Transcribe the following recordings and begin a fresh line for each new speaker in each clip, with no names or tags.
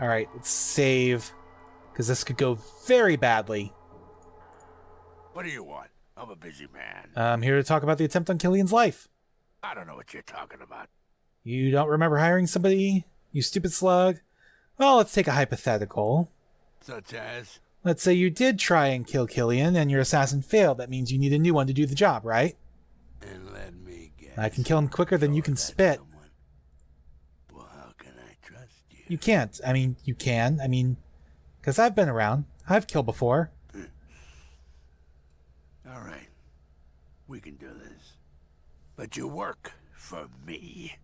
Alright, let's save. Because this could go very badly.
What do you want? I'm a busy man.
I'm here to talk about the attempt on Killian's life.
I don't know what you're talking about.
You don't remember hiring somebody? You stupid slug? Well, let's take a hypothetical.
Such as?
Let's say you did try and kill Killian and your assassin failed. That means you need a new one to do the job, right?
And let me guess.
I can kill him quicker than you can spit.
someone. Well, how can I trust you?
Can't. I mean, you can. I mean, because I've been around. I've killed before.
All right. We can do this. But you work for me.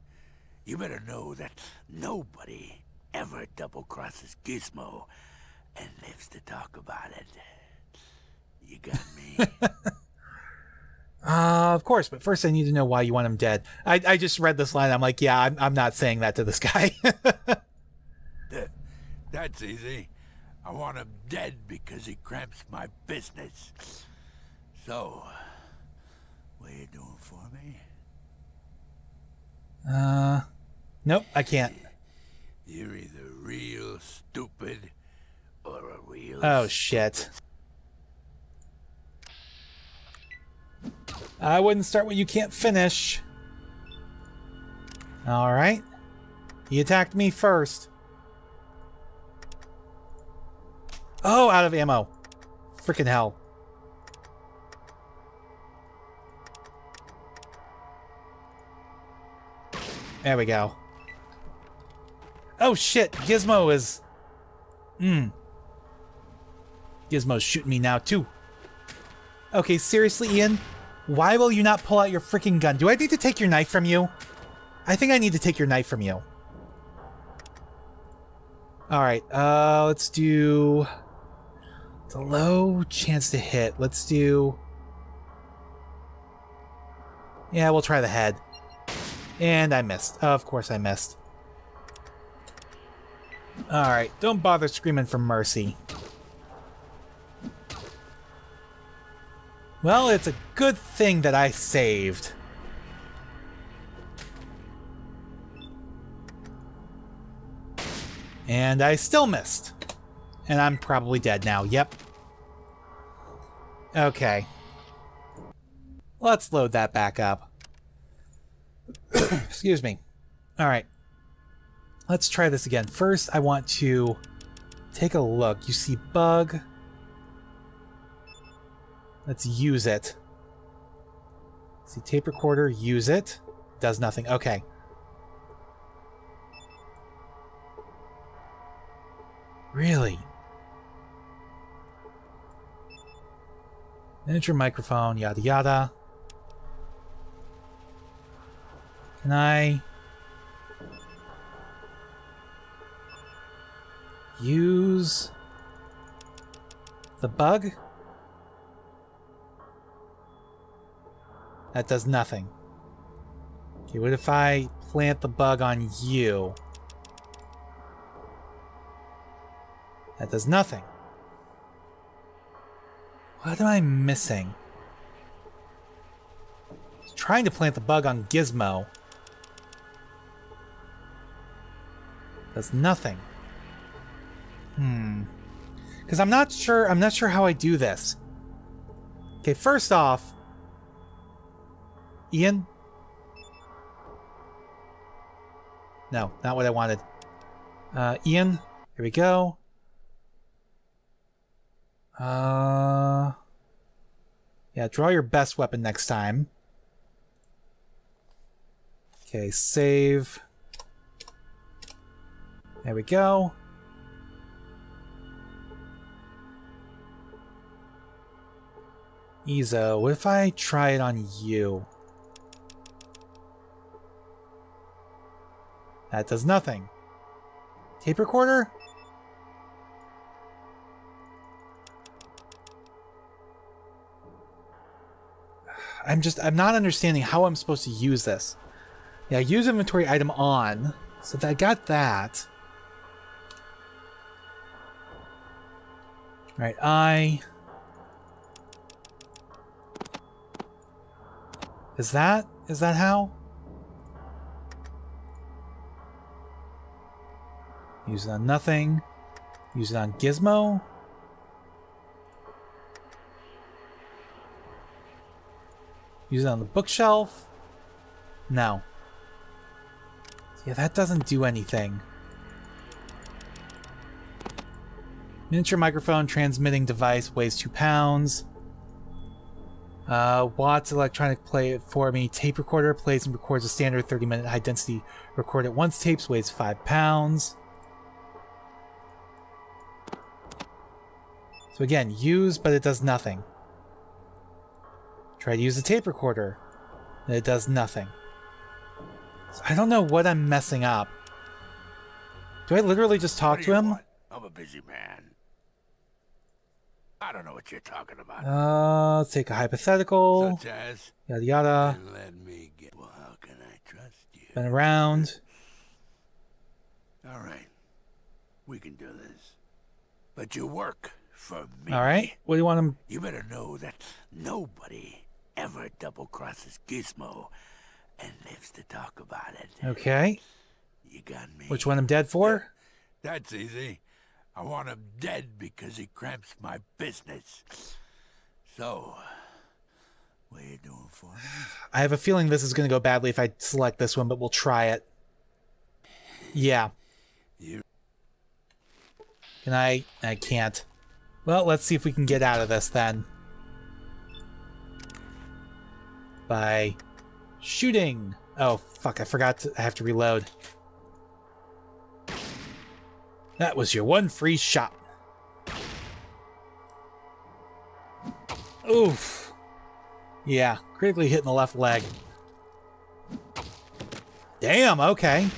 You better know that nobody ever double crosses Gizmo and lives to talk about it. You got me?
Uh, of course, but first I need to know why you want him dead. I, I just read this line. I'm like, yeah, I'm, I'm not saying that to this guy.
That- That's easy. I want him dead because he cramps my business. So, what are you doing for me?
uh, nope, I can't.
You're either real stupid or a real
Oh, shit. I wouldn't start what you can't finish. Alright. He attacked me first. Oh, out of ammo. Freaking hell. There we go. Oh shit, Gizmo is... Hmm. Gizmo's shooting me now, too. Okay, seriously, Ian? Why will you not pull out your freaking gun? Do I need to take your knife from you? I think I need to take your knife from you. Alright, uh, let's do... It's a low chance to hit. Let's do... Yeah, we'll try the head. And I missed. Of course I missed. Alright, don't bother screaming for mercy. Well, it's a good thing that I saved. And I still missed. And I'm probably dead now. Yep. Okay. Let's load that back up. Excuse me. All right. Let's try this again. First, I want to take a look. You see bug. Let's use it. See tape recorder, use it. Does nothing. Okay. Really? Miniature microphone, yada yada. Can I use the bug? That does nothing. Okay, what if I plant the bug on you? That does nothing. What am I missing? Trying to plant the bug on Gizmo. Does nothing. Hmm. Because I'm not sure. I'm not sure how I do this. Okay, first off, Ian. No, not what I wanted. Uh, Ian, here we go. Uh, yeah, draw your best weapon next time. Okay, save. There we go. Izo, what if I try it on you? That does nothing. Tape recorder? I'm just, I'm not understanding how I'm supposed to use this. Yeah, use inventory item on. So I got that. Right, I... Is that, is that how? Use it on nothing. Use it on Gizmo. Use it on the bookshelf. No. Yeah, that doesn't do anything. Miniature microphone transmitting device weighs two pounds. Uh, Wattz electronic play it for me. Tape recorder plays and records a standard 30 minute high density record at once tapes, weighs 5 pounds. So again, use, but it does nothing. Try to use a tape recorder, and it does nothing. So I don't know what I'm messing up. Do I literally just talk to him?
want? I'm a busy man. I don't know what you're talking about.
Uh, let's take a hypothetical.
Such as,
Yada yada.
and let me get. Well, how can I trust you?
Been around.
All right, we can do this. But you work for me.
All right. What do you want him?
You better know that nobody ever double crosses Gizmo and lives to talk about it.
Okay.
You got me.
Which one I'm dead for?
That's easy. I want him dead because he cramps my business. So, what are you doing for me?
I have a feeling this is going to go badly if I select this one, but we'll try it. Yeah.
You
Can I? I can't. Well, let's see if we can get out of this then. By shooting. Oh, fuck, I forgot to, I have to reload. That was your one free shot. Oof. Yeah, critically hitting the left leg. Damn, okay.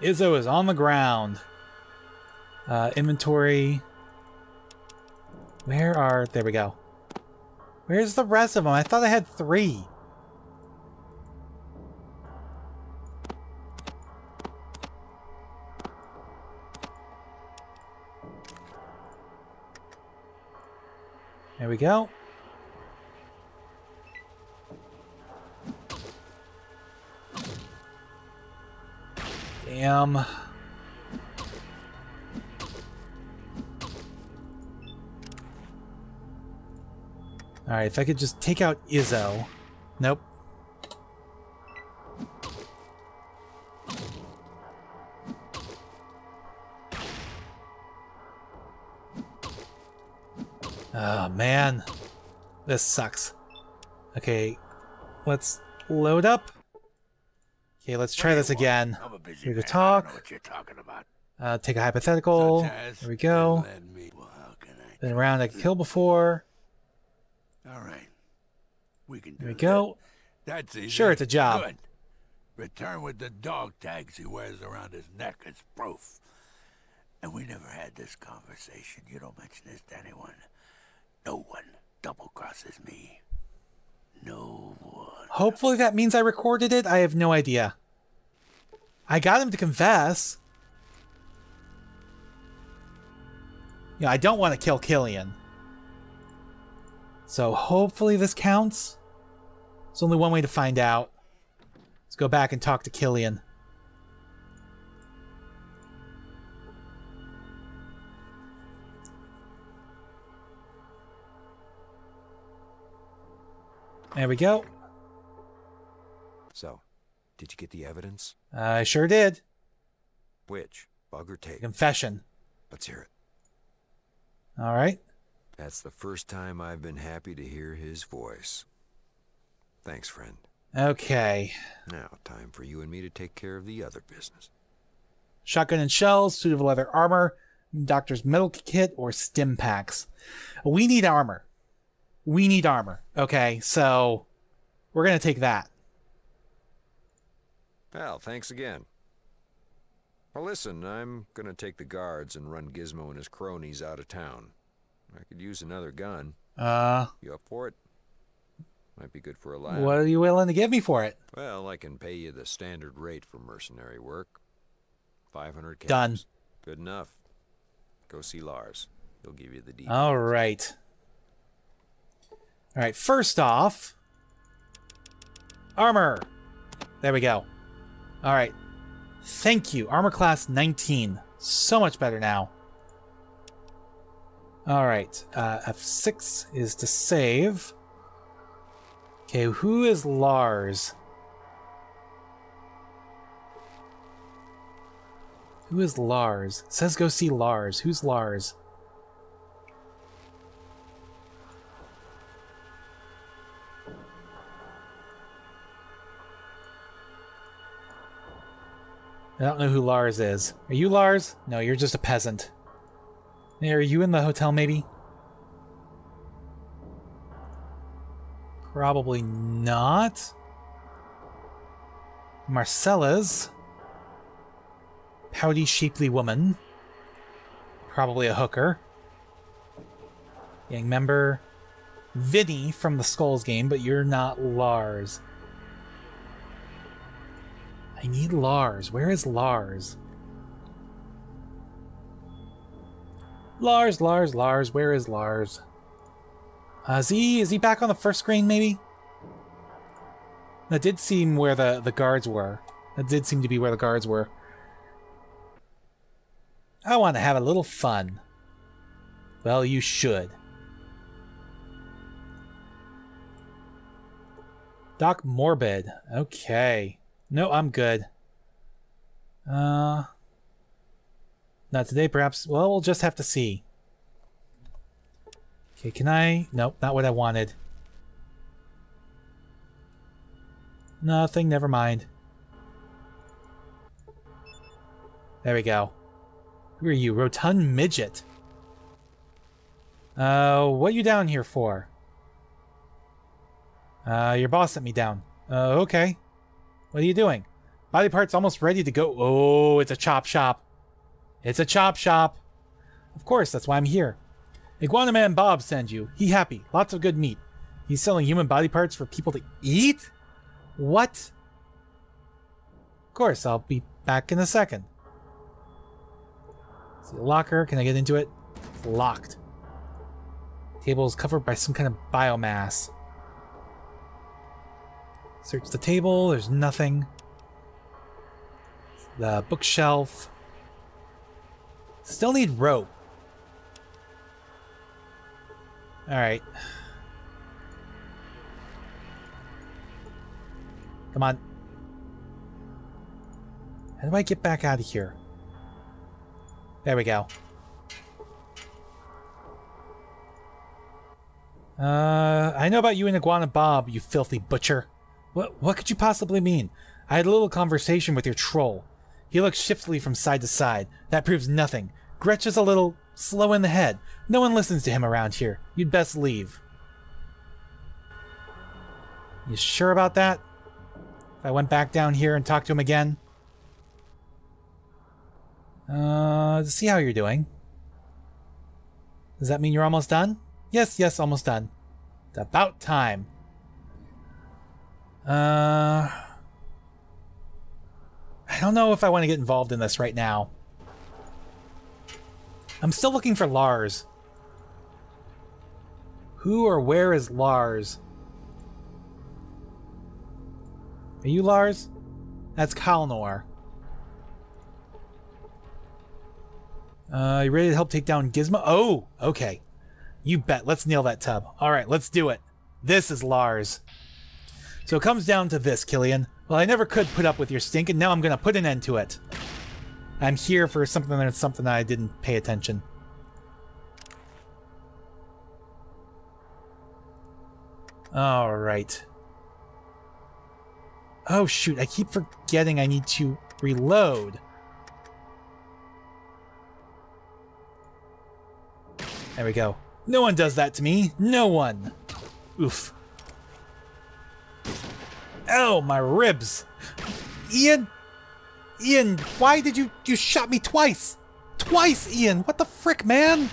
Izo is on the ground. Uh, inventory. Where are... There we go. Where's the rest of them? I thought I had three. There we go. Damn. Alright, if I could just take out Izo. Nope. Oh, man. This sucks. Okay, let's load up. Okay, let's try this again.
I'm a busy
Here to talk.
don't know what you're talking about.
Uh, take a hypothetical. There we go.
and let me- Well, how can I
Been around I could kill before.
We can do
There we
that.
go.
That's easy.
Sure, it's a job.
Good. Return with the dog tags he wears around his neck as proof. And we never had this conversation. You don't mention this to anyone. No one double crosses me. No one.
Hopefully that means I recorded it. I have no idea. I got him to confess. Yeah, I don't want to kill Killian. So hopefully this counts. There's only one way to find out. Let's go back and talk to Killian. There we go.
So, did you get the evidence?
I sure did.
Which? Bug or tape?
Confession.
Let's hear it.
All right.
That's the first time I've been happy to hear his voice. Thanks, friend.
Okay.
Now, time for you and me to take care of the other business.
Shotgun and shells, suit of leather armor, doctor's medical kit, or stim packs. We need armor. We need armor. Okay, so we're gonna take that.
Well, thanks again. Well, listen, I'm gonna take the guards and run Gizmo and his cronies out of town. I could use another gun.
Uh,
You up for it? Might be good for a laugh.
what are you willing to give me for it?
Well, I can pay you the standard rate for mercenary work. 500 caps.
Done.
Good enough. Go see Lars. He'll give you the details.
All right. All right. First off, armor. There we go. All right. Thank you. Armor class 19. So much better now. All right. Uh, F6 is to save. Okay, who is Lars? Who is Lars? It says go see Lars. Who's Lars? I don't know who Lars is. Are you Lars? No, you're just a peasant. Hey, are you in the hotel, maybe? Probably not. Marcella's. Pouty, shapely woman. Probably a hooker. Gang member. Vinny from the Skulls game, but you're not Lars. I need Lars. Where is Lars? Lars, Lars, Lars. Where is Lars? Uh, is he is he back on the first screen? Maybe. That did seem where the the guards were. That did seem to be where the guards were. I want to have a little fun. Well, you should. Doc Morbid. Okay. No, I'm good. Uh, not today, perhaps. Well, we'll just have to see. Okay, can I? Nope, not what I wanted. Nothing, never mind. There we go. Who are you? Rotund Midget. Uh, what are you down here for? Uh, your boss sent me down. Uh, okay. What are you doing? Body parts almost ready to go. Oh, it's a chop shop. It's a chop shop. Of course, that's why I'm here. Iguana Man Bob sends you. He happy. Lots of good meat. He's selling human body parts for people to eat? What? Of course, I'll be back in a second. See a locker. Can I get into it? It's locked. Table is covered by some kind of biomass. Search the table, there's nothing. The bookshelf. Still need rope. Alright. Come on. How do I get back out of here? There we go. Uh, I know about you and Iguana Bob, you filthy butcher. What, what could you possibly mean? I had a little conversation with your troll. He looks shiftily from side to side. That proves nothing. Gretch is a little slow in the head. No one listens to him around here. You'd best leave. You sure about that? If I went back down here and talked to him again? Uh, see how you're doing. Does that mean you're almost done? Yes, yes, almost done. It's about time. Uh, I don't know if I want to get involved in this right now. I'm still looking for Lars. Who or where is Lars? Are you Lars? That's Kalnor. Uh, you ready to help take down Gizmo? Oh, okay. You bet. Let's nail that tub. All right, let's do it. This is Lars. So it comes down to this, Killian. Well, I never could put up with your stink, and now I'm gonna put an end to it. I'm here for something that's something that I didn't pay attention. Alright. Oh shoot, I keep forgetting I need to reload. There we go. No one does that to me. No one. Oof. Oh, my ribs. Ian? Ian, why did you... You shot me twice! Twice, Ian! What the frick, man?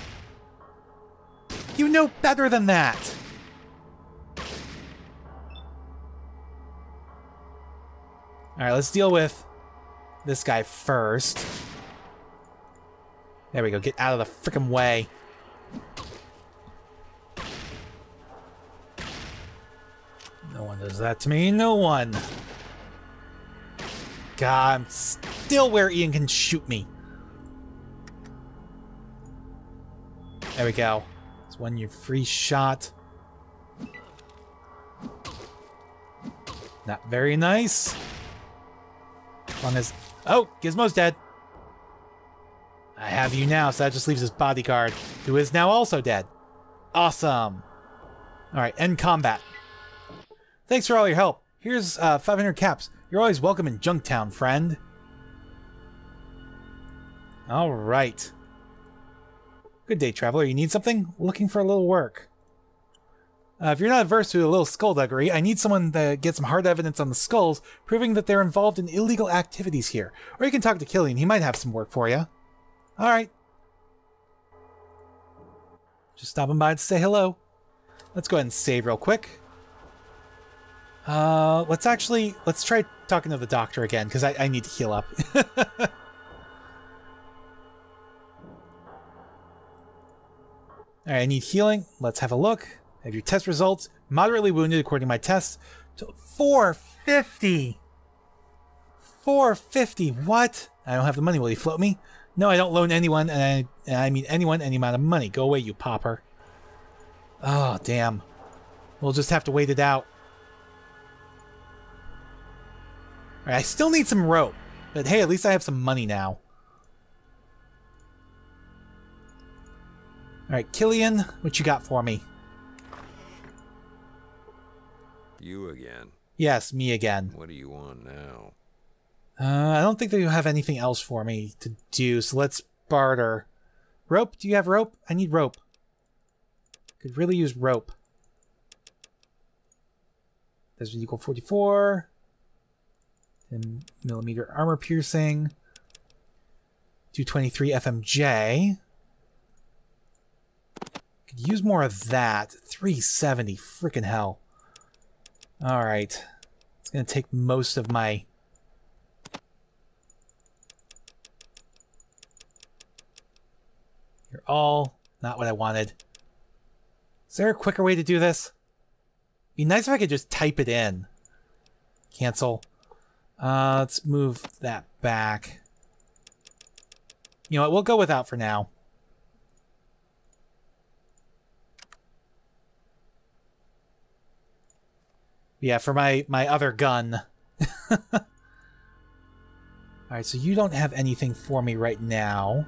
You know better than that! Alright, let's deal with this guy first. There we go, get out of the frickin' way. No one does that to me, no one. God, I'm still where Ian can shoot me. There we go. It's one your free shot. Not very nice. As long as... Oh, Gizmo's dead. I have you now, so that just leaves his bodyguard, who is now also dead. Awesome. Alright, end combat. Thanks for all your help. Here's uh, 500 caps. You're always welcome in Junktown, friend. Alright. Good day, traveler. You need something? Looking for a little work. Uh, if you're not averse to a little skullduggery, I need someone to get some hard evidence on the skulls, proving that they're involved in illegal activities here. Or you can talk to Killian. He might have some work for you. Alright. Just stopping by to say hello. Let's go ahead and save real quick. Uh, let's actually, let's try talking to the doctor again, because I, I need to heal up. Alright, I need healing. Let's have a look. Have your test results. Moderately wounded according to my tests. 450! 450, what? I don't have the money. Will you float me? No, I don't loan anyone, and I, and I mean anyone any amount of money. Go away, you popper. Oh, damn. We'll just have to wait it out. Right, I still need some rope, but hey, at least I have some money now. Alright, Killian, what you got for me?
You again.
Yes, me again.
What do you want now?
Uh, I don't think that you have anything else for me to do, so let's barter. Rope? Do you have rope? I need rope. Could really use rope. Does equal 44. 10 millimeter armor piercing. 223 FMJ. Could use more of that. 370. Freaking hell. Alright. It's going to take most of my You're all not what I wanted. Is there a quicker way to do this? Be nice if I could just type it in. Cancel. Uh, let's move that back. You know what? We'll go without for now. Yeah, for my, my other gun. Alright, so you don't have anything for me right now.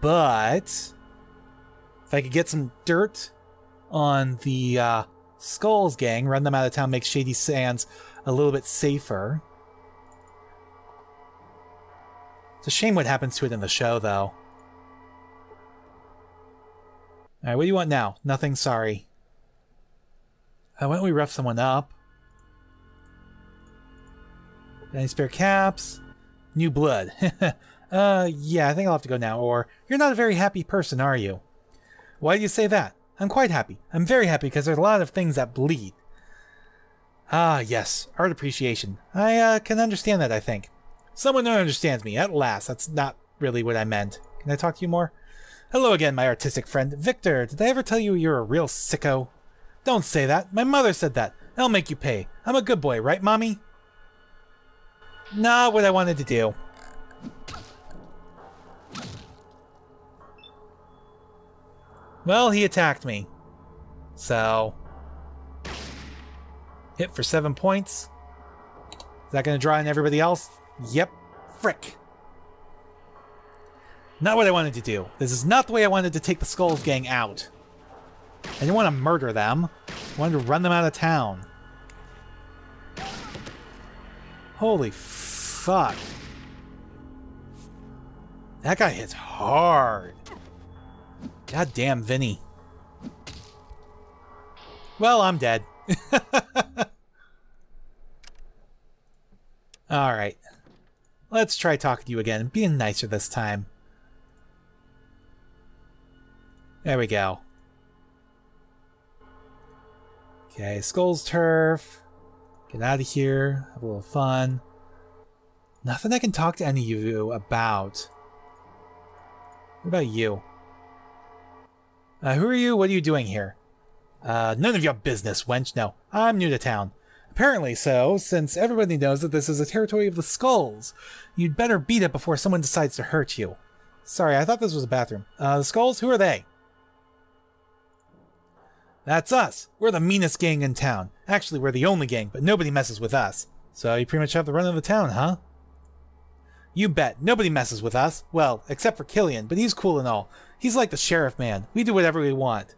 But if I could get some dirt on the uh, Skulls gang, run them out of town, make Shady Sands a little bit safer. It's a shame what happens to it in the show, though. Alright, what do you want now? Nothing, sorry. Uh, why don't we rough someone up? Any spare caps? New blood. Uh, yeah, I think I'll have to go now. Or, you're not a very happy person, are you? Why do you say that? I'm quite happy. I'm very happy because there's a lot of things that bleed. Ah, yes, art appreciation. I uh, can understand that, I think. Someone who understands me, at last. That's not really what I meant. Can I talk to you more? Hello again, my artistic friend. Victor, did I ever tell you you're a real sicko? Don't say that. My mother said that. I'll make you pay. I'm a good boy, right, Mommy? Not what I wanted to do. Well, he attacked me. So... Hit for seven points. Is that going to draw in everybody else? Yep. Frick. Not what I wanted to do. This is not the way I wanted to take the Skulls gang out. I didn't want to murder them. I wanted to run them out of town. Holy fuck. That guy hits hard. God damn, Vinny. Well, I'm dead. Alright. Let's try talking to you again, being nicer this time. There we go. Okay, Skull's Turf. Get out of here. Have a little fun. Nothing I can talk to any of you about. What about you? Uh, who are you? What are you doing here? Uh, none of your business, wench. No, I'm new to town. Apparently so, since everybody knows that this is a territory of the skulls. You'd better beat it before someone decides to hurt you. Sorry, I thought this was a bathroom. Uh, the skulls, who are they? That's us. We're the meanest gang in town. Actually, we're the only gang, but nobody messes with us. So you pretty much have the run of the town, huh? You bet. Nobody messes with us. Well, except for Killian, but he's cool and all. He's like the sheriff man. We do whatever we want.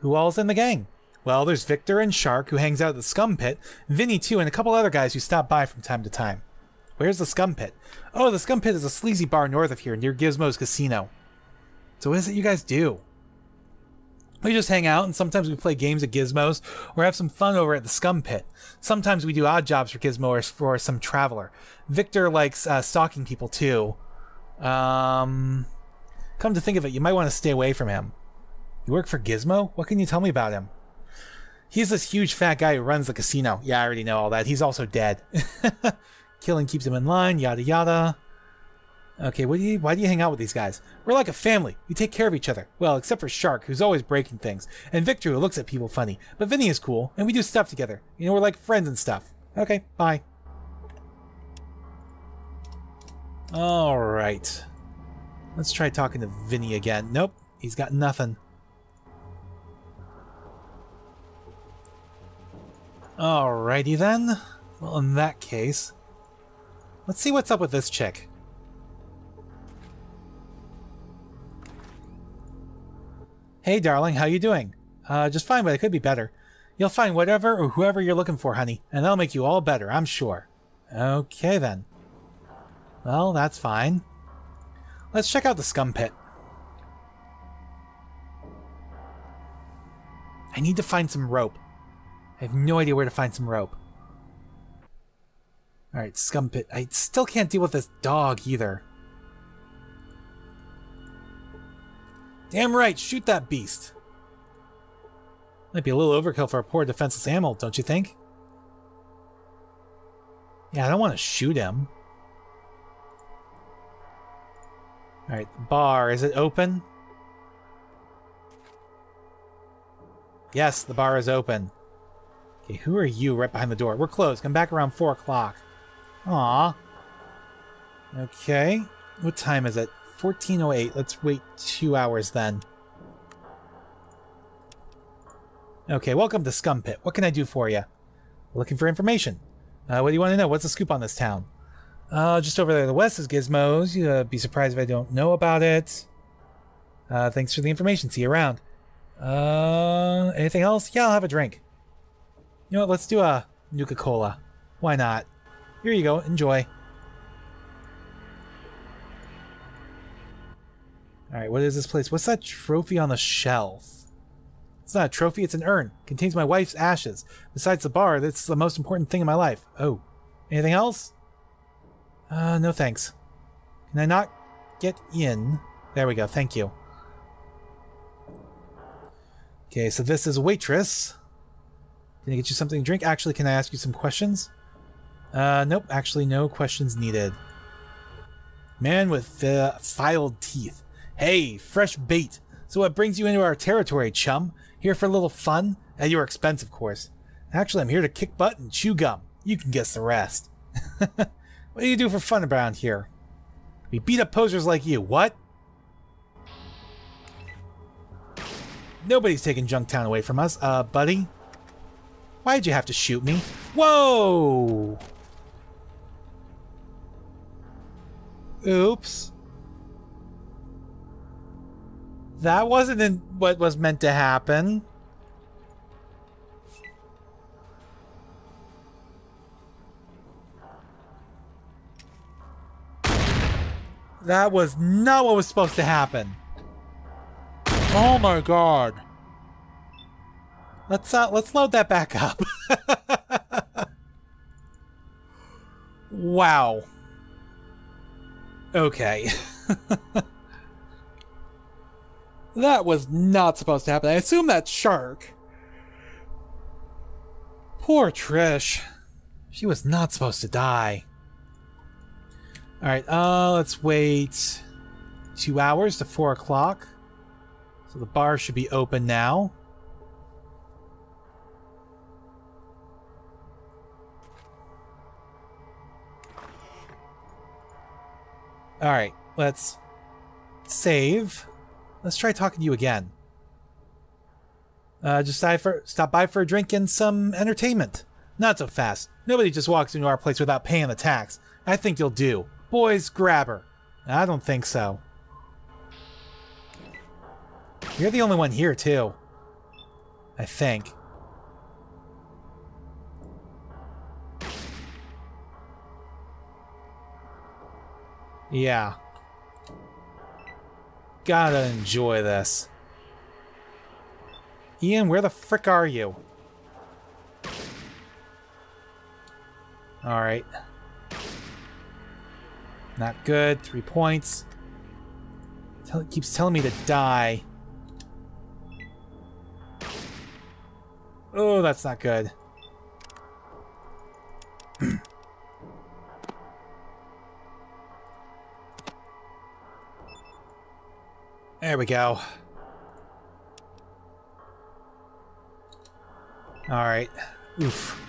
Who all's in the gang? Well, there's Victor and Shark, who hangs out at the Scum Pit, Vinny too, and a couple other guys who stop by from time to time. Where's the Scum Pit? Oh, the Scum Pit is a sleazy bar north of here, near Gizmo's Casino. So what is it you guys do? We just hang out, and sometimes we play games at Gizmo's, or have some fun over at the Scum Pit. Sometimes we do odd jobs for Gizmo or for some traveler. Victor likes uh, stalking people too. Um, come to think of it, you might want to stay away from him. You work for Gizmo? What can you tell me about him? He's this huge fat guy who runs the casino. Yeah, I already know all that. He's also dead. Killing keeps him in line, yada yada. Okay, what do you, why do you hang out with these guys? We're like a family. We take care of each other. Well, except for Shark, who's always breaking things, and Victor, who looks at people funny. But Vinny is cool, and we do stuff together. You know, we're like friends and stuff. Okay, bye. Alright. Let's try talking to Vinny again. Nope, he's got nothing. Alrighty then. Well, in that case, let's see what's up with this chick. Hey, darling, how you doing? Uh, just fine, but it could be better. You'll find whatever or whoever you're looking for, honey, and that'll make you all better, I'm sure. Okay, then. Well, that's fine. Let's check out the scum pit. I need to find some rope. I have no idea where to find some rope. Alright, scum pit. I still can't deal with this dog either. Damn right, shoot that beast. Might be a little overkill for a poor defenseless animal, don't you think? Yeah, I don't want to shoot him. Alright, bar, is it open? Yes, the bar is open. Okay, who are you right behind the door? We're closed. Come back around 4 o'clock. Aw. Okay. What time is it? 1408. Let's wait two hours then. Okay, welcome to Scum Pit. What can I do for you? Looking for information. Uh, what do you want to know? What's the scoop on this town? Uh, just over there to the west is Gizmo's. You'd uh, be surprised if I don't know about it. Uh, thanks for the information. See you around. Uh, anything else? Yeah, I'll have a drink. You know what? Let's do a Nuka-Cola. Why not? Here you go. Enjoy. Alright, what is this place? What's that trophy on the shelf? It's not a trophy, it's an urn. It contains my wife's ashes. Besides the bar, that's the most important thing in my life. Oh. Anything else? Uh, no thanks. Can I not get in? There we go, thank you. Okay, so this is waitress. Can I get you something to drink? Actually, can I ask you some questions? Uh, nope, actually no questions needed. Man with uh, filed teeth. Hey, fresh bait. So what brings you into our territory, chum? Here for a little fun? At your expense, of course. Actually, I'm here to kick butt and chew gum. You can guess the rest. what do you do for fun around here? We beat up posers like you. What? Nobody's taking Junktown away from us, uh, buddy. Why'd you have to shoot me? Whoa! Oops. That wasn't what was meant to happen. That was not what was supposed to happen. Oh my god. Let's uh, let's load that back up. wow. Okay. that was not supposed to happen. I assume that's Shark. Poor Trish. She was not supposed to die. Alright, uh, let's wait two hours to four o'clock. So the bar should be open now. All right, let's save. Let's try talking to you again. Uh, just for, stop by for a drink and some entertainment. Not so fast. Nobody just walks into our place without paying the tax. I think you'll do. Boys, grab her. I don't think so. You're the only one here, too. I think. Yeah. Gotta enjoy this. Ian, where the frick are you? Alright. Not good. Three points. Tell, keeps telling me to die. Oh, that's not good. There we go. Alright. Oof.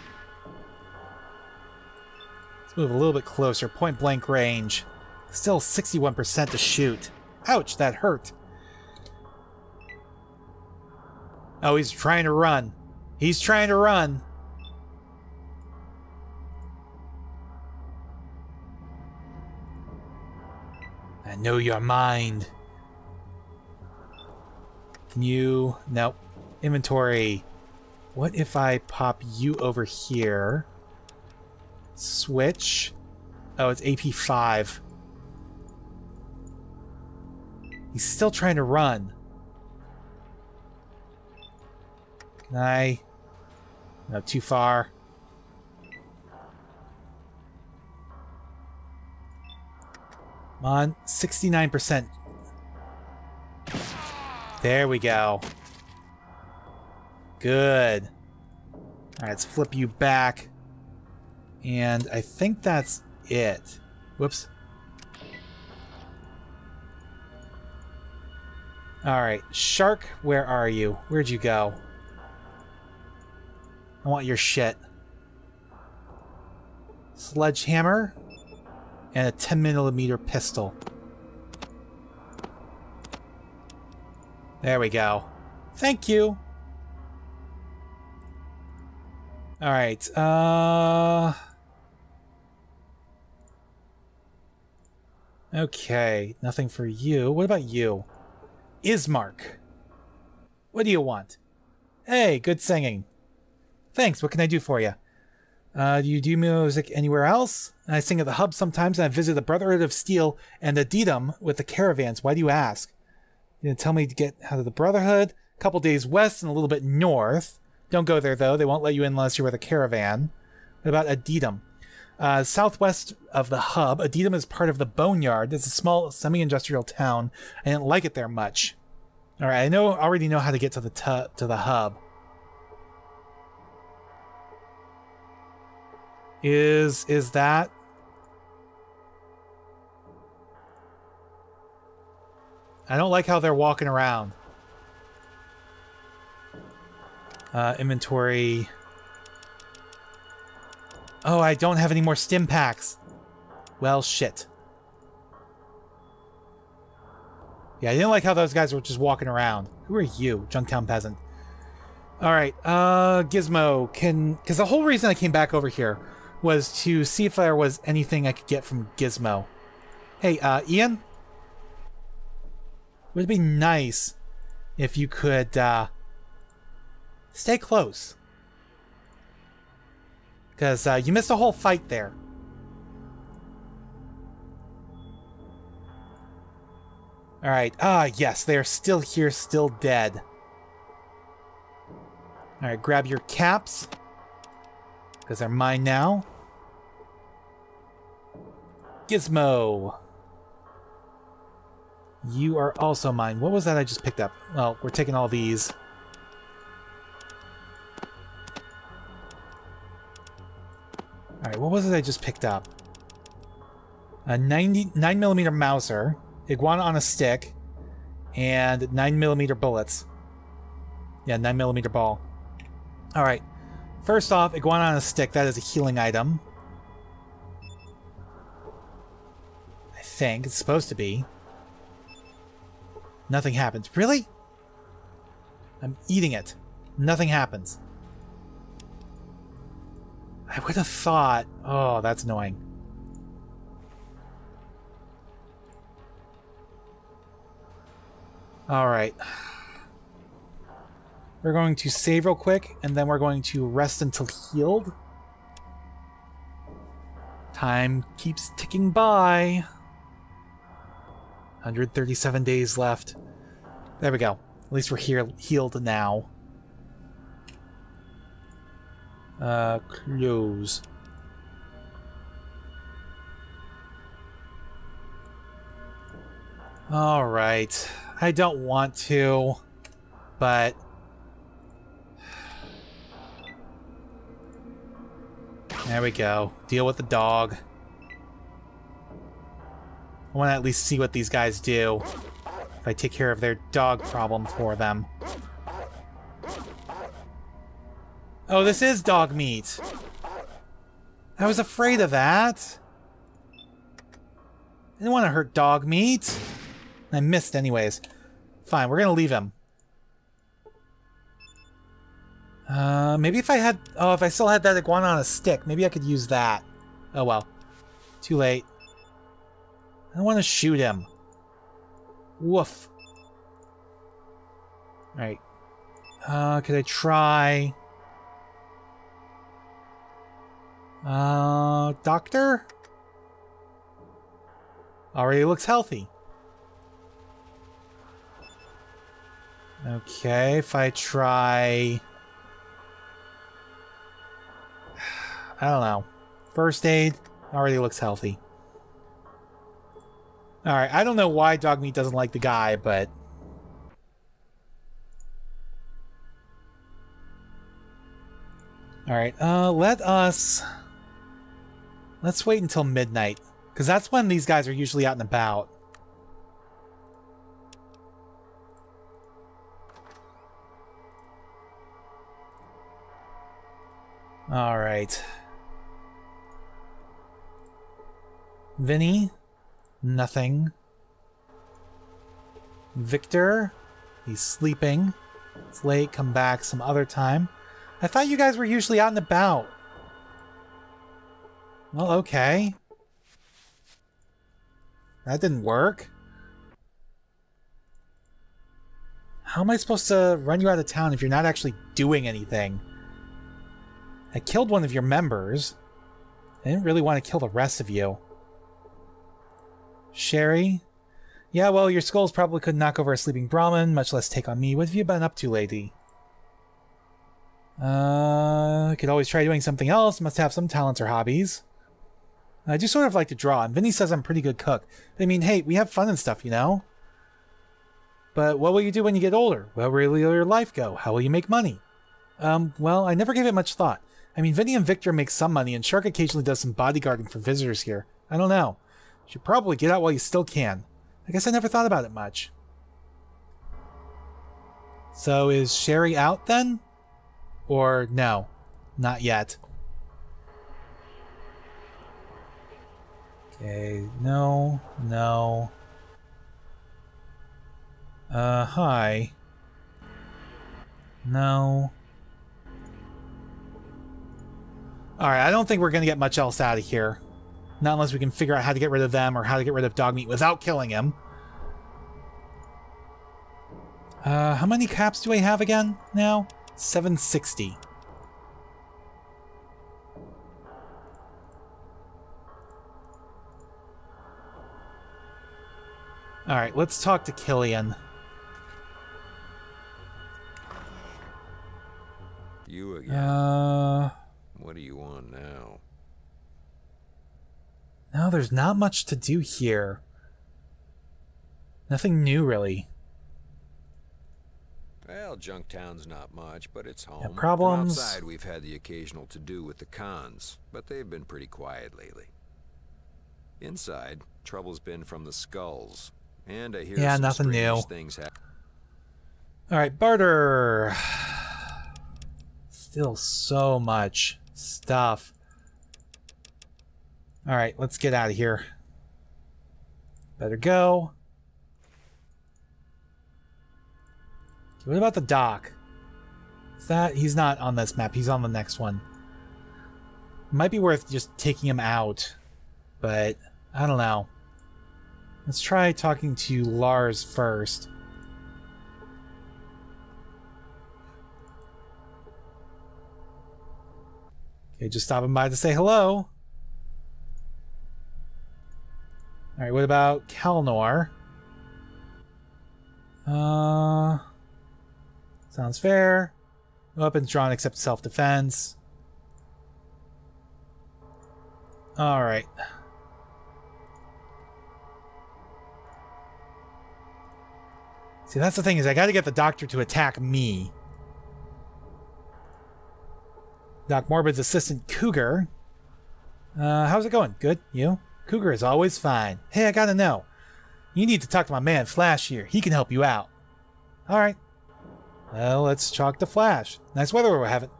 Let's move a little bit closer. Point blank range. Still 61% to shoot. Ouch, that hurt. Oh, he's trying to run. He's trying to run. I know your mind. You... Nope. Inventory. What if I pop you over here? Switch. Oh, it's AP 5. He's still trying to run. Can I... No, too far. Come on, 69%. There we go. Good. Alright, let's flip you back. And I think that's it. Whoops. Alright, Shark, where are you? Where'd you go? I want your shit. Sledgehammer. And a 10 millimeter pistol. There we go. Thank you. Alright, uh... Okay, nothing for you. What about you? Ismark. What do you want? Hey, good singing. Thanks, what can I do for you? Uh, do you do music anywhere else? I sing at the hub sometimes, and I visit the Brotherhood of Steel and the Adytum with the caravans. Why do you ask? You tell me to get out of the Brotherhood? A couple days west and a little bit north. Don't go there, though. They won't let you in unless you're with a caravan. What about Adytum? Uh, southwest of the hub, Adytum is part of the Boneyard. It's a small semi-industrial town. I didn't like it there much. All right, I know already know how to get to the to the hub. Is is that I don't like how they're walking around. Uh, inventory. Oh, I don't have any more stim packs. Well, shit. Yeah, I didn't like how those guys were just walking around. Who are you, Junktown peasant? All right, uh, Gizmo, can... Because the whole reason I came back over here was to see if there was anything I could get from Gizmo. Hey, uh, Ian? Would it be nice if you could, uh, stay close? Because uh, you missed a whole fight there. Alright, ah, yes, they're still here, still dead. Alright, grab your caps. Because they're mine now. Gizmo. You are also mine. What was that I just picked up? Well, we're taking all these. Alright, what was it I just picked up? A 90, 9mm Mauser, Iguana on a stick, and 9mm bullets. Yeah, 9mm ball. Alright. First off, Iguana on a stick, that is a healing item. I think. It's supposed to be. Nothing happens. Really? I'm eating it. Nothing happens. I would have thought... Oh, that's annoying. Alright. We're going to save real quick, and then we're going to rest until healed. Time keeps ticking by. 137 days left. There we go. At least we're here healed now. Uh, close. Alright. I don't want to, but... There we go. Deal with the dog. I want to at least see what these guys do. If I take care of their dog problem for them. Oh, this is Dogmeat. I was afraid of that. I didn't want to hurt Dogmeat. I missed anyways. Fine, we're gonna leave him. Uh, maybe if I had... Oh, if I still had that iguana on a stick, maybe I could use that. Oh well. Too late. I want to shoot him. Woof. Alright. Uh, could I try... Uh, doctor? Already looks healthy. Okay, if I try... I don't know. First aid already looks healthy. Alright, I don't know why Dogmeat doesn't like the guy, but... Alright, uh, let us... Let's wait until midnight, because that's when these guys are usually out and about. Alright. Vinny? Nothing. Victor? He's sleeping. It's late, come back some other time. I thought you guys were usually out and about. Well, okay. That didn't work. How am I supposed to run you out of town if you're not actually doing anything? I killed one of your members. I didn't really want to kill the rest of you. Sherry? Yeah, well, your skulls probably could knock over a sleeping Brahmin, much less take on me. What have you been up to, lady? Uh, could always try doing something else. Must have some talents or hobbies. I do sort of like to draw, and Vinny says I'm pretty good cook. I mean, hey, we have fun and stuff, you know? But what will you do when you get older? Where will your life go? How will you make money? Um, well, I never gave it much thought. I mean, Vinny and Victor make some money, and Shark occasionally does some bodyguarding for visitors here. I don't know. You should probably get out while you still can. I guess I never thought about it much. So is Sherry out then? Or no? Not yet. Okay, no, no. Uh, hi. No. Alright, I don't think we're going to get much else out of here. Not unless we can figure out how to get rid of them or how to get rid of Dogmeat without killing him. Uh, how many caps do I have again now? 760. Alright, let's talk to Killian.
You again.
Uh...
What do you want now?
No, there's not much to do here. Nothing new, really.
Well, Junktown's not much, but it's home.
Yeah, problems.
From outside, we've had the occasional to-do with the cons, but they've been pretty quiet lately. Inside, trouble's been from the skulls, and I hear
yeah,
some
nothing new.
things happen.
All right, barter. Still so much stuff. All right, let's get out of here. Better go. What about the dock? Is that he's not on this map? He's on the next one. Might be worth just taking him out, but I don't know. Let's try talking to Lars first. Okay, just stopping by to say hello. Alright, what about Kalnor? Uh, sounds fair. No weapons drawn except self-defense. Alright. See, that's the thing is I gotta get the doctor to attack me. Doc Morbid's assistant, Cougar. Uh, how's it going? Good? You? Cougar is always fine. Hey, I gotta know. You need to talk to my man Flash here. He can help you out. Alright. Well, let's talk to Flash. Nice weather we're having.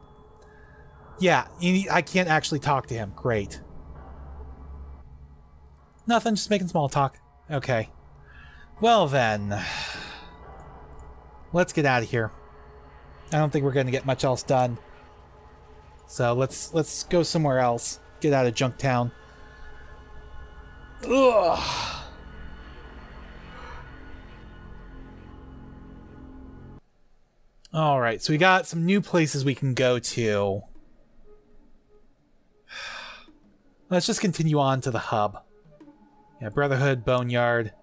Yeah, I can't actually talk to him. Great. Nothing, just making small talk. Okay. Well then. Let's get out of here. I don't think we're going to get much else done. So let's let's go somewhere else. Get out of Junktown. Ugh. All right, so we got some new places we can go to. Let's just continue on to the hub. Yeah, Brotherhood, Boneyard.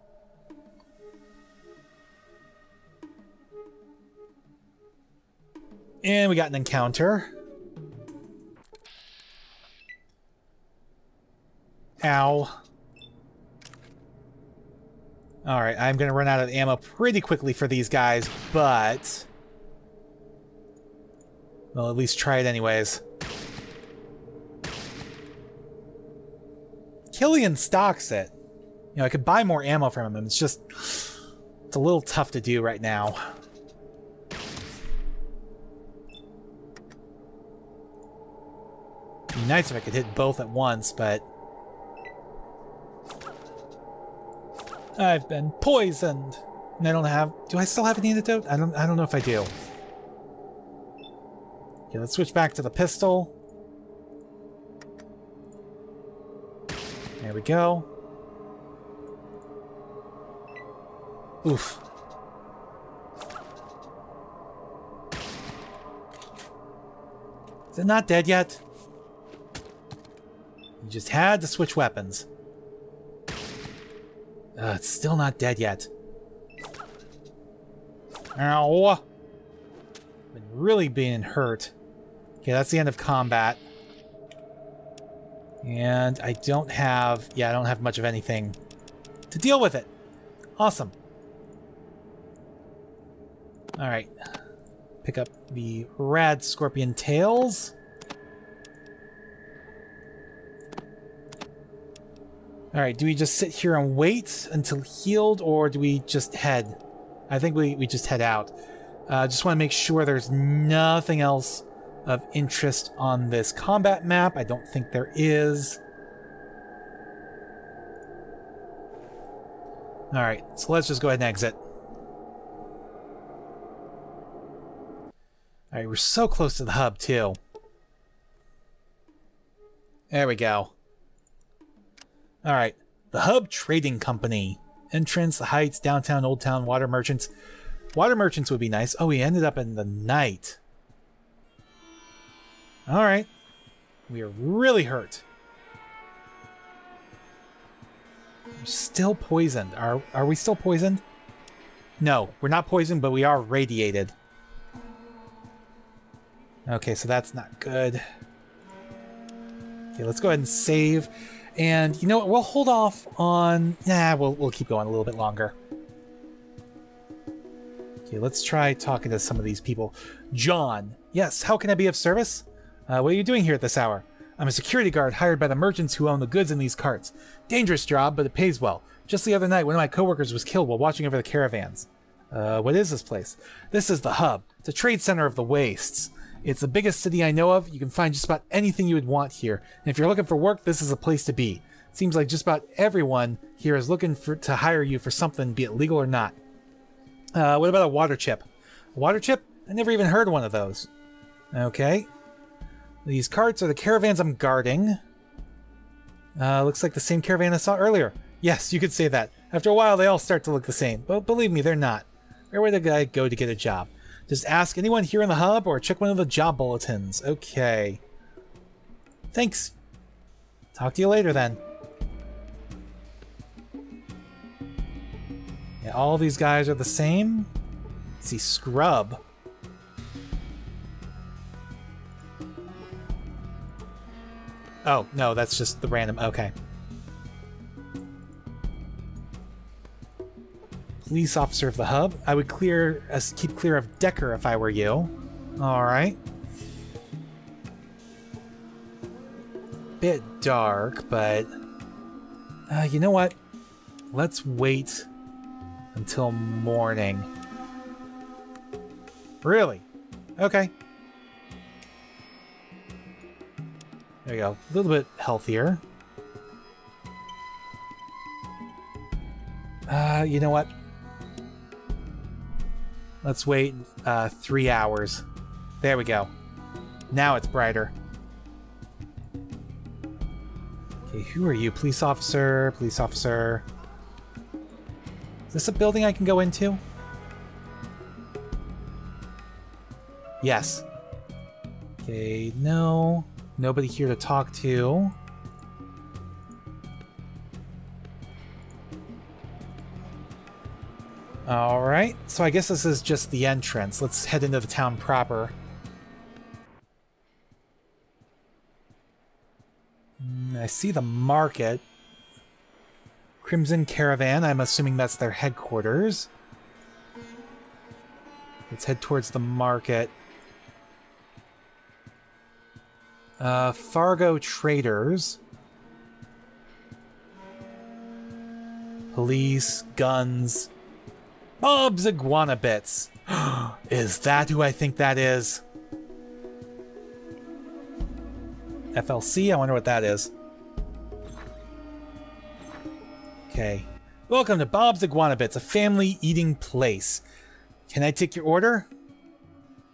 And we got an encounter. Ow. Alright, I'm going to run out of ammo pretty quickly for these guys, but... Well, at least try it anyways. Killian stocks it. You know, I could buy more ammo from him, it's just... It's a little tough to do right now. It'd be nice if I could hit both at once, but... I've been poisoned! And I don't have... Do I still have an antidote? I don't, I don't know if I do. Okay, let's switch back to the pistol. There we go. Oof. Is it not dead yet? You just had to switch weapons. Uh, it's still not dead yet. Ow! Been really being hurt. Okay, that's the end of combat. And I don't have... Yeah, I don't have much of anything to deal with it. Awesome. Alright. Pick up the rad scorpion tails. Alright, do we just sit here and wait until healed, or do we just head? I think we, we just head out. Uh, just want to make sure there's nothing else of interest on this combat map. I don't think there is. Alright, so let's just go ahead and exit. Alright, we're so close to the hub, too. There we go. Alright, the Hub Trading Company. Entrance, the Heights, Downtown, Old Town, Water Merchants. Water Merchants would be nice. Oh, we ended up in the night. Alright. We are really hurt. We're still poisoned. Are, are we still poisoned? No, we're not poisoned, but we are radiated. Okay, so that's not good. Okay, let's go ahead and save. And you know what? We'll hold off on... Nah, we'll, we'll keep going a little bit longer. Okay, let's try talking to some of these people. John. Yes, how can I be of service? Uh, what are you doing here at this hour? I'm a security guard hired by the merchants who own the goods in these carts. Dangerous job, but it pays well. Just the other night, one of my coworkers was killed while watching over the caravans. Uh, what is this place? This is the hub. It's a trade center of the wastes. It's the biggest city I know of. You can find just about anything you would want here. And if you're looking for work, this is a place to be. Seems like just about everyone here is looking for to hire you for something, be it legal or not. Uh, what about a water chip? A water chip? I never even heard one of those. Okay. These carts are the caravans I'm guarding. Uh, looks like the same caravan I saw earlier. Yes, you could say that. After a while, they all start to look the same. But believe me, they're not. Where would a guy go to get a job? Just ask anyone here in the hub or check one of the job bulletins. Okay. Thanks. Talk to you later then. Yeah, all these guys are the same. Let's see, Scrub. Oh, no, that's just the random. Okay. Police officer of the hub. I would clear us keep clear of Decker if I were you. All right. Bit dark, but uh, you know what? Let's wait until morning. Really? Okay. There you go. A little bit healthier. Uh, you know what? Let's wait uh, three hours. There we go. Now it's brighter. Okay, who are you? Police officer, police officer. Is this a building I can go into? Yes. Okay, no. Nobody here to talk to. Alright, so I guess this is just the entrance. Let's head into the town proper. Mm, I see the market. Crimson Caravan, I'm assuming that's their headquarters. Let's head towards the market. Uh, Fargo Traders. Police, guns. Bob's Iguana Bits. is that who I think that is? FLC, I wonder what that is. Okay. Welcome to Bob's Iguana Bits, a family eating place. Can I take your order?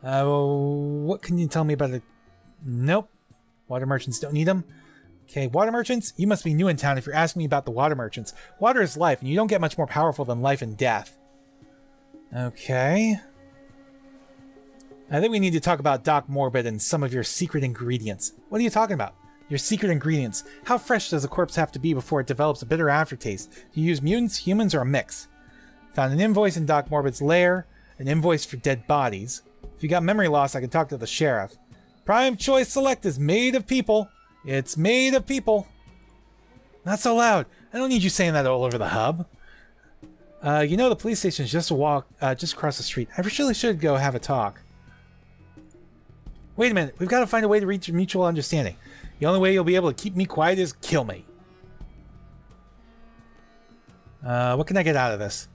Uh, what can you tell me about it? Nope. Water merchants don't need them. Okay, water merchants, you must be new in town if you're asking me about the water merchants. Water is life, and you don't get much more powerful than life and death. Okay. I think we need to talk about Doc Morbid and some of your secret ingredients. What are you talking about? Your secret ingredients. How fresh does a corpse have to be before it develops a bitter aftertaste? Do you use mutants, humans, or a mix? Found an invoice in Doc Morbid's lair, an invoice for dead bodies. If you got memory loss, I can talk to the sheriff. Prime Choice Select is made of people. It's made of people. Not so loud. I don't need you saying that all over the hub. Uh, you know the police station is just a walk, uh, just across the street. I really should go have a talk. Wait a minute. We've got to find a way to reach mutual understanding. The only way you'll be able to keep me quiet is kill me. Uh, what can I get out of this?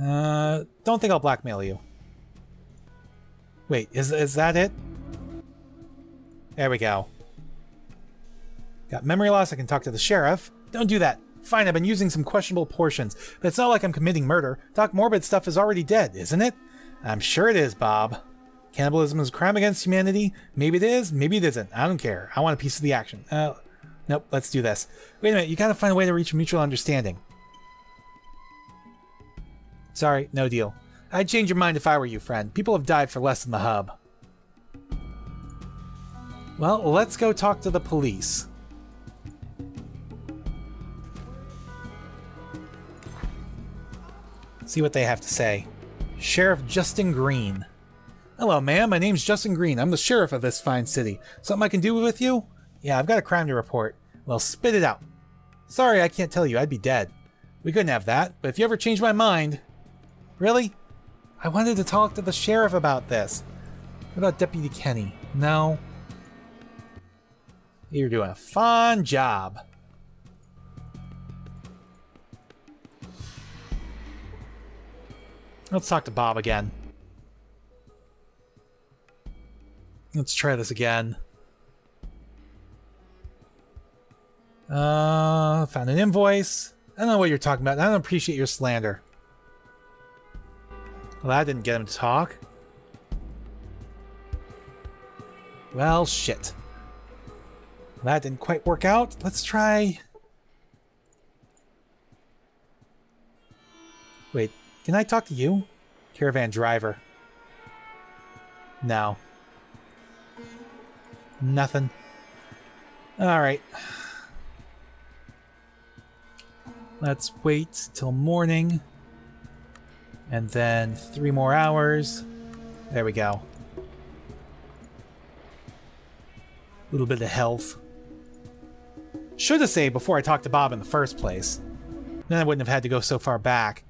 Uh, don't think I'll blackmail you. Wait, is, is that it? There we go. Got memory loss, I can talk to the sheriff. Don't do that. Fine, I've been using some questionable portions, but it's not like I'm committing murder. Doc Morbid stuff is already dead, isn't it? I'm sure it is, Bob. Cannibalism is a crime against humanity. Maybe it is, maybe it isn't. I don't care. I want a piece of the action. Uh, nope, let's do this. Wait a minute, you gotta find a way to reach a mutual understanding. Sorry, no deal. I'd change your mind if I were you, friend. People have died for less than the hub. Well, let's go talk to the police. See what they have to say. Sheriff Justin Greene. Hello, ma'am. My name's Justin Greene. I'm the sheriff of this fine city. Something I can do with you? Yeah, I've got a crime to report. Well, spit it out. Sorry, I can't tell you. I'd be dead. We couldn't have that, but if you ever change my mind... Really? I wanted to talk to the sheriff about this. What about Deputy Kenny? No. You're doing a fine job. Let's talk to Bob again. Let's try this again. Uh, found an invoice. I don't know what you're talking about. I don't appreciate your slander. Well, that didn't get him to talk. Well, shit. That didn't quite work out. Let's try... can I talk to you? Caravan driver. No. Nothing. Alright. Let's wait till morning. And then three more hours. There we go. A little bit of health. Should have saved before I talked to Bob in the first place. Then I wouldn't have had to go so far back.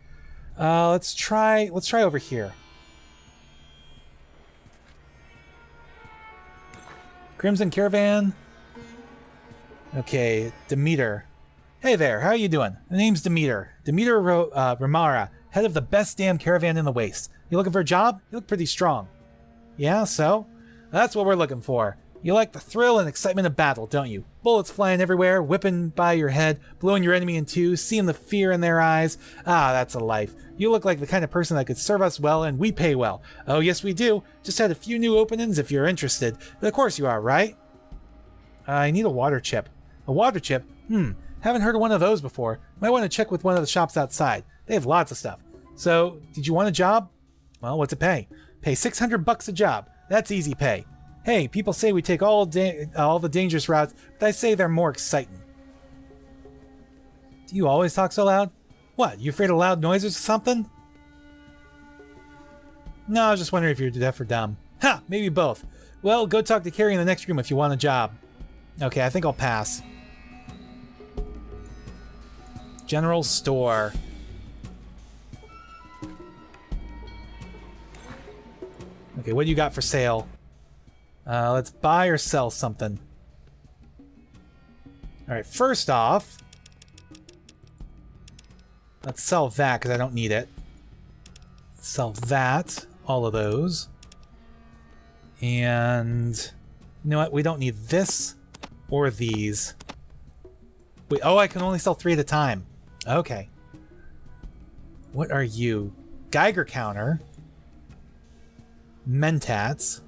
Uh, let's try. Let's try over here. Crimson Caravan. Okay, Demetre. Hey there, how are you doing? The name's Demetre. Demetre Ro uh, Romara, head of the best damn caravan in the waste. You looking for a job? You look pretty strong. Yeah, so? That's what we're looking for. You like the thrill and excitement of battle, don't you? Bullets flying everywhere, whipping by your head, blowing your enemy in two, seeing the fear in their eyes. Ah, that's a life. You look like the kind of person that could serve us well, and we pay well. Oh, yes, we do. Just had a few new openings if you're interested. Of course you are, right? I need a water chip. A water chip? Hmm, haven't heard of one of those before. Might want to check with one of the shops outside. They have lots of stuff. So, did you want a job? Well, what's it pay? Pay 600 bucks a job. That's easy pay. Hey, people say we take all all the dangerous routes, but I say they're more exciting. Do you always talk so loud? What, you afraid of loud noises or something? No, I was just wondering if you're deaf or dumb. Ha, maybe both. Well, go talk to Carrie in the next room if you want a job. Okay, I think I'll pass. General store. Okay, what do you got for sale? Uh, let's buy or sell something. Alright, first off, let's sell that because I don't need it. sell that, all of those. And you know what? We don't need this or these. Wait, oh, I can only sell three at a time. Okay. What are you? Geiger counter. Mentats.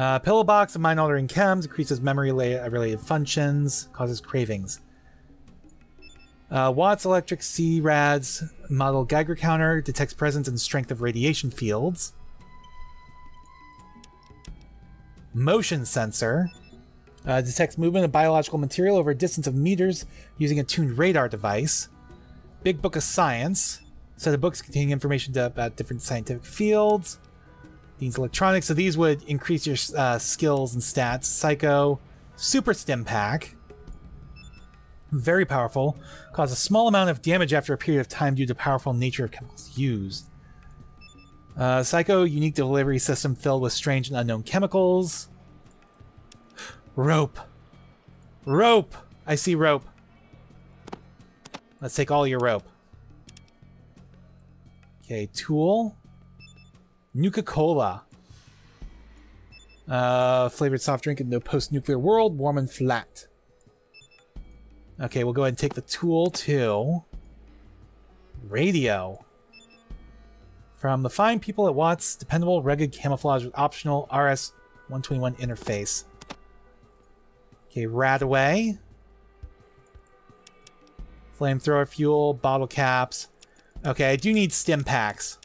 Uh, pillow box of mind altering chems increases memory related functions, causes cravings. Uh, Wattz electric C rads model Geiger counter detects presence and strength of radiation fields. Motion sensor uh, detects movement of biological material over a distance of meters using a tuned radar device. Big Book of Science set of books containing information about different scientific fields. These electronics, so these would increase your uh, skills and stats. Psycho, Super Stim Pack, very powerful, cause a small amount of damage after a period of time due to powerful nature of chemicals used. Uh, Psycho, unique delivery system filled with strange and unknown chemicals. Rope. Rope! I see rope. Let's take all your rope. Okay, tool. Nuka-Cola. Uh, flavored soft drink in the post-nuclear world, warm and flat. Okay, we'll go ahead and take the tool too. Radio. From the fine people at Wattz, dependable, rugged camouflage with optional RS-121 interface. Okay, Radaway. Flamethrower fuel, bottle caps. Okay, I do need stim packs.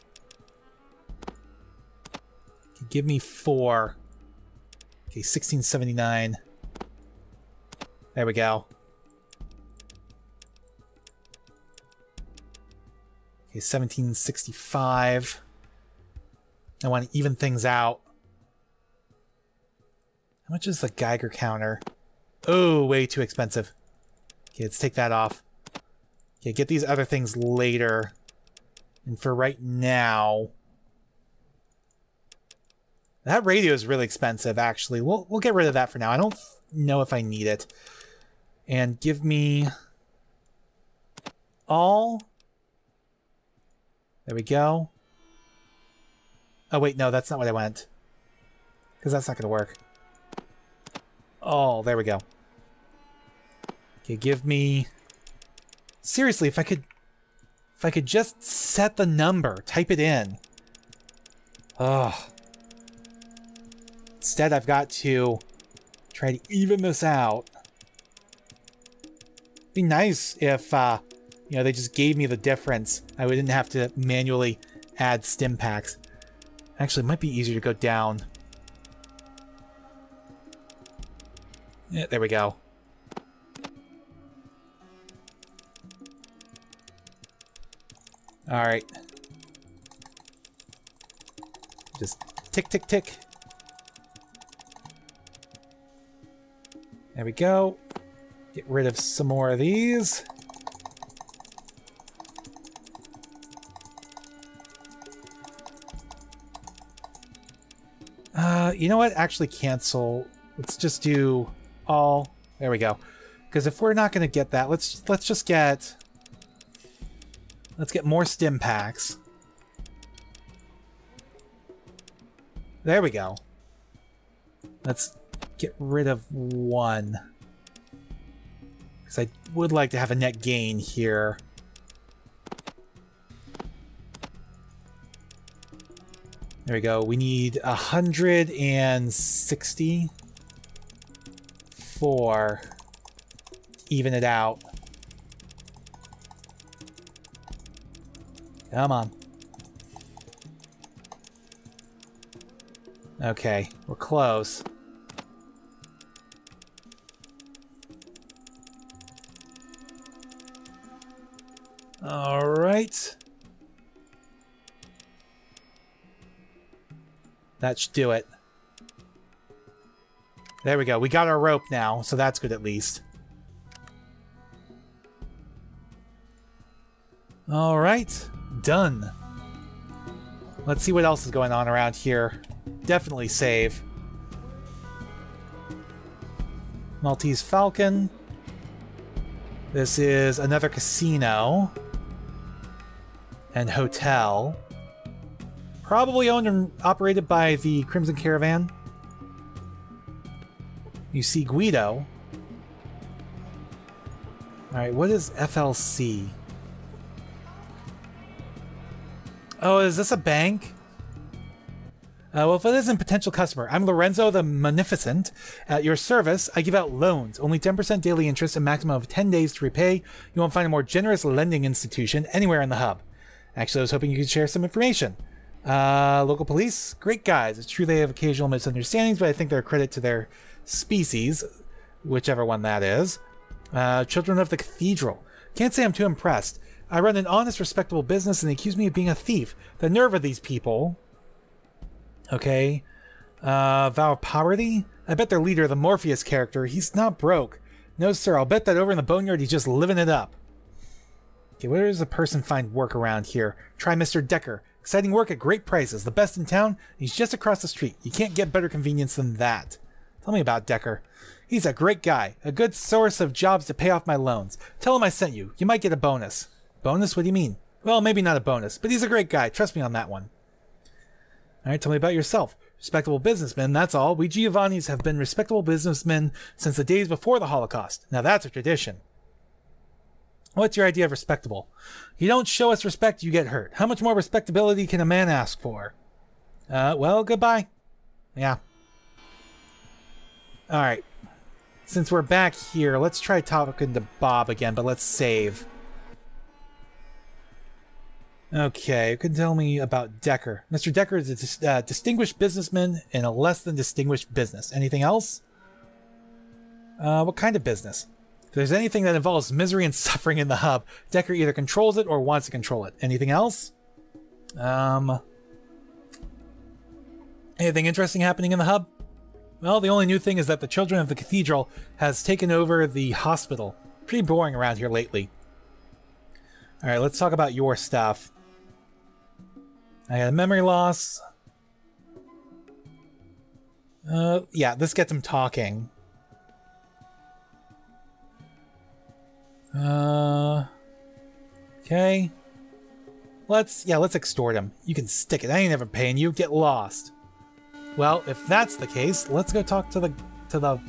Give me four. Okay, 1679. There we go. Okay, 1765. I want to even things out. How much is the Geiger counter? Oh, way too expensive. Okay, let's take that off. Okay, get these other things later. And for right now... That radio is really expensive, actually. We'll, we'll get rid of that for now. I don't know if I need it. And give me... All... There we go. Oh, wait, no, that's not what I want. Because that's not going to work. Oh, there we go. Okay, give me... Seriously, if I could... If I could just set the number, type it in. Ugh. Instead, I've got to try to even this out. be nice if, uh, you know, they just gave me the difference. I wouldn't have to manually add stim packs. Actually, it might be easier to go down. Yeah, there we go. All right. Just tick, tick, tick. There we go. Get rid of some more of these. Uh, you know what? Actually cancel. Let's just do all. There we go. Because if we're not going to get that, let's let's just get let's get more stim packs. There we go. Let's get rid of one. Because I would like to have a net gain here. There we go. We need 160 for even it out. Come on. Okay, we're close. All right. That should do it. There we go. We got our rope now, so that's good at least. All right. Done. Let's see what else is going on around here. Definitely save. Maltese Falcon. This is another casino. And hotel. Probably owned and operated by the Crimson Caravan. You see Guido. Alright, what is FLC? Oh, is this a bank? Uh, well, if it isn't potential customer, I'm Lorenzo the Munificent. At your service, I give out loans, only 10% daily interest and maximum of 10 days to repay. You won't find a more generous lending institution anywhere in the hub. Actually, I was hoping you could share some information. Uh, local police, great guys. It's true they have occasional misunderstandings, but I think they're a credit to their species, whichever one that is. Uh, children of the Cathedral. Can't say I'm too impressed. I run an honest, respectable business and they accuse me of being a thief. The nerve of these people. Okay. Uh, vow of poverty? I bet their leader, the Morpheus character, he's not broke. No, sir, I'll bet that over in the boneyard he's just living it up. Okay, where does a person find work around here? Try Mr. Decker. Exciting work at great prices, the best in town. He's just across the street. You can't get better convenience than that. Tell me about Decker. He's a great guy, a good source of jobs to pay off my loans. Tell him I sent you. You might get a bonus. Bonus? What do you mean? Well, maybe not a bonus, but he's a great guy. Trust me on that one. All right, tell me about yourself. Respectable businessmen, that's all. We Giovannis have been respectable businessmen since the days before the Holocaust. Now that's a tradition. What's your idea of respectable? You don't show us respect, you get hurt. How much more respectability can a man ask for? Uh, well, goodbye. Yeah. Alright. Since we're back here, let's try talking to Bob again, but let's save. Okay, you can tell me about Decker. Mr. Decker is a dis uh, distinguished businessman in a less than distinguished business. Anything else? Uh, what kind of business? There's anything that involves misery and suffering in the hub, Decker either controls it or wants to control it. Anything else? Um, anything interesting happening in the hub? Well, the only new thing is that the Children of the Cathedral has taken over the hospital. Pretty boring around here lately. Alright, let's talk about your stuff. I got a memory loss. Uh, yeah, this gets him talking. Uh, okay. Let's, yeah, let's extort him. You can stick it. I ain't ever paying you. Get lost. Well, if that's the case, let's go talk to the, to the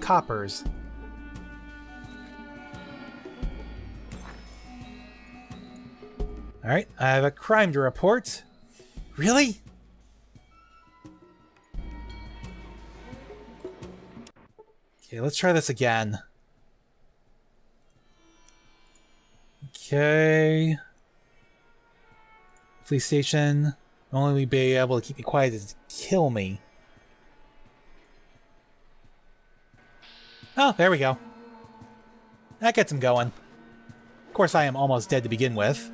coppers. Alright, I have a crime to report. Really? Okay, let's try this again. Okay. Police station. Only be able to keep me quiet is kill me. Oh, there we go. That gets him going. Of course, I am almost dead to begin with.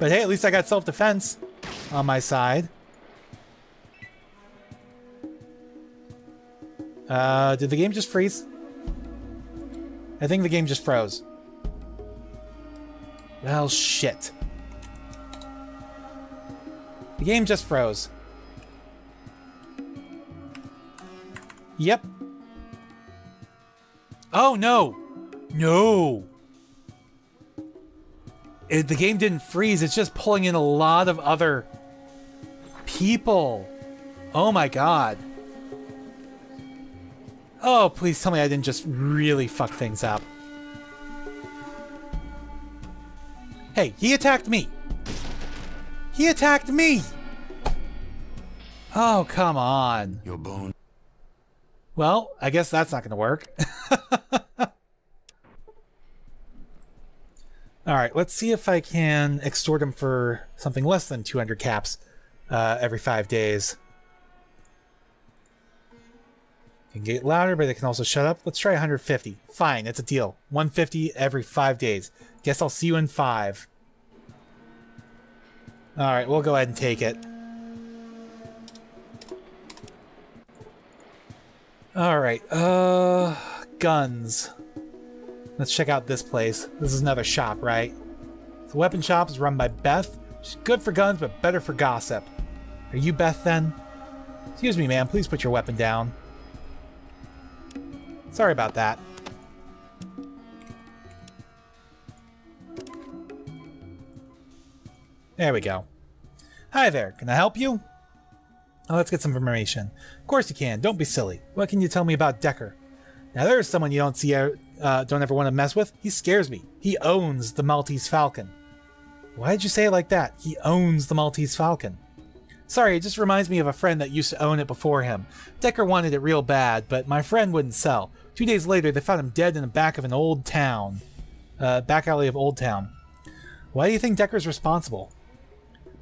But hey, at least I got self-defense on my side. Uh, did the game just freeze? I think the game just froze. Well, shit. The game just froze. Yep. Oh, no! No! It, the game didn't freeze, it's just pulling in a lot of other people. Oh my god. Oh, please tell me I didn't just really fuck things up. Hey, he attacked me. He attacked me. Oh, come on.
Your bone.
Well, I guess that's not going to work. All right, let's see if I can extort him for something less than 200 caps uh, every five days. Can get louder, but it can also shut up. Let's try 150. Fine, it's a deal. 150 every five days. Guess I'll see you in five. All right, we'll go ahead and take it. All right, uh, guns. Let's check out this place. This is another shop, right? The weapon shop is run by Beth. She's good for guns, but better for gossip. Are you Beth then? Excuse me, ma'am. Please put your weapon down. Sorry about that. There we go. Hi there. Can I help you? Oh, let's get some information. Of course you can. Don't be silly. What can you tell me about Decker? Now there's someone you don't see, uh, don't ever want to mess with. He scares me. He owns the Maltese Falcon. Why did you say it like that? He owns the Maltese Falcon. Sorry, it just reminds me of a friend that used to own it before him. Decker wanted it real bad, but my friend wouldn't sell. Two days later, they found him dead in the back of an old town. Uh, back alley of Old Town. Why do you think Decker's responsible?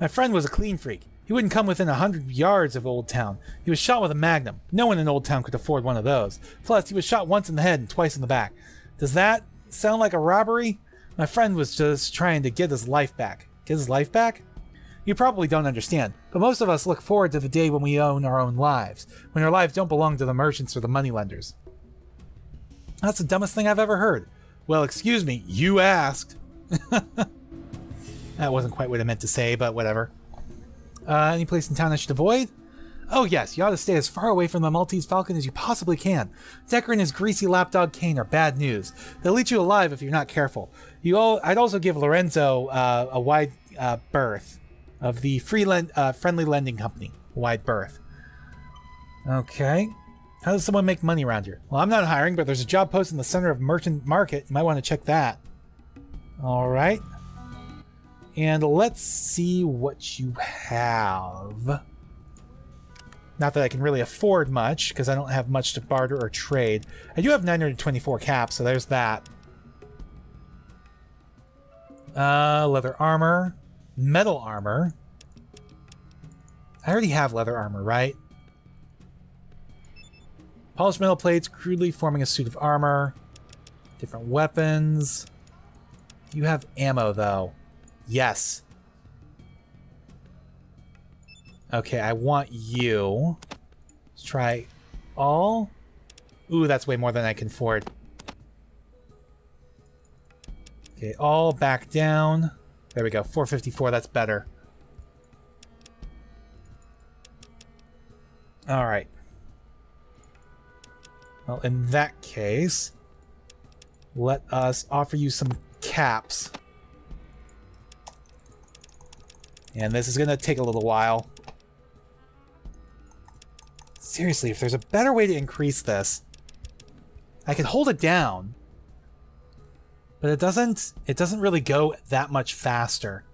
My friend was a clean freak. He wouldn't come within a hundred yards of Old Town. He was shot with a magnum. No one in Old Town could afford one of those. Plus, he was shot once in the head and twice in the back. Does that sound like a robbery? My friend was just trying to get his life back. Get his life back? You probably don't understand, but most of us look forward to the day when we own our own lives, when our lives don't belong to the merchants or the moneylenders. That's the dumbest thing I've ever heard. Well, excuse me, you asked. that wasn't quite what I meant to say, but whatever. Uh, any place in town I should avoid? Oh yes, you ought to stay as far away from the Maltese Falcon as you possibly can. Decker and his greasy lapdog Kane are bad news. They'll eat you alive if you're not careful. You all, I'd also give Lorenzo uh, a wide uh, berth of the free lend, uh, friendly lending company. Wide berth. Okay. How does someone make money around here? Well, I'm not hiring, but there's a job post in the center of Merchant Market. You might want to check that. All right. And let's see what you have. Not that I can really afford much, because I don't have much to barter or trade. I do have 924 caps, so there's that. Uh, leather armor. Metal armor. I already have leather armor, right? Polished metal plates, crudely forming a suit of armor. Different weapons. You have ammo, though. Yes. Okay, I want you. Let's try all. Ooh, that's way more than I can afford. Okay, all back down. There we go, 454, that's better. Alright. Well, in that case, let us offer you some caps. And this is going to take a little while. Seriously, if there's a better way to increase this. I can hold it down. But it doesn't it doesn't really go that much faster.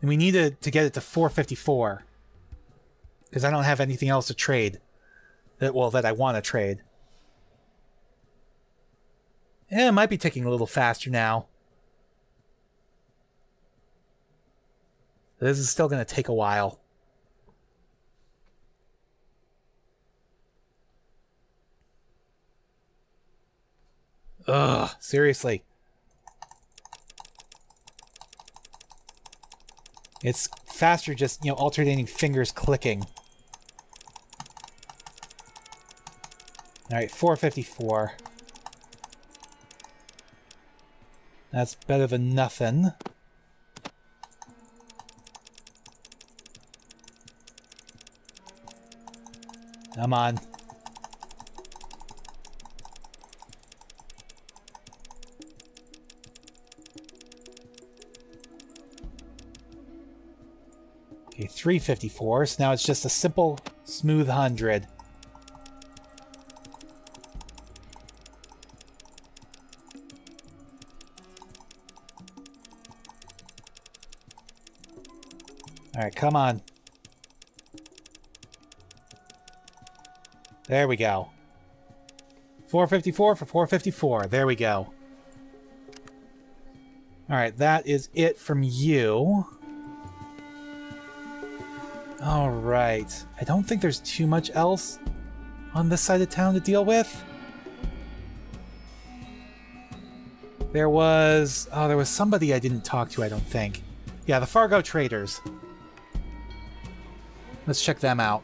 And we need to, to get it to 454. Because I don't have anything else to trade. That well that I want to trade. Yeah, it might be ticking a little faster now. This is still going to take a while. Ugh, seriously. It's faster just, you know, alternating fingers clicking. Alright, 454. That's better than nothing. Come on. Okay, 354. So now it's just a simple, smooth 100. Alright, come on. There we go. 454 for 454. There we go. Alright, that is it from you. Alright. I don't think there's too much else on this side of town to deal with. There was... Oh, there was somebody I didn't talk to, I don't think. Yeah, the Far Go Traders. Let's check them out.